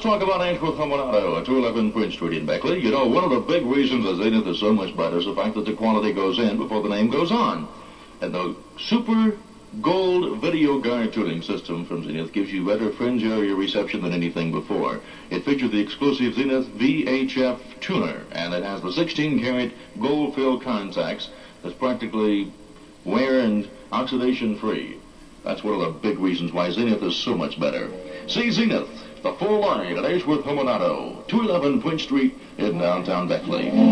talk about Ainsworth Hominato at 211 Prince Street in Beckley. You know, one of the big reasons that Zenith is so much better is the fact that the quality goes in before the name goes on. And the Super Gold Video Guard tuning system from Zenith gives you better fringe area reception than anything before. It features the exclusive Zenith VHF tuner, and it has the 16-karat gold-filled contacts that's practically wear and oxidation free. That's one of the big reasons why Zenith is so much better. See Zenith, the full line at Ainsworth Hominato, 211 Prince Street in downtown Beckley.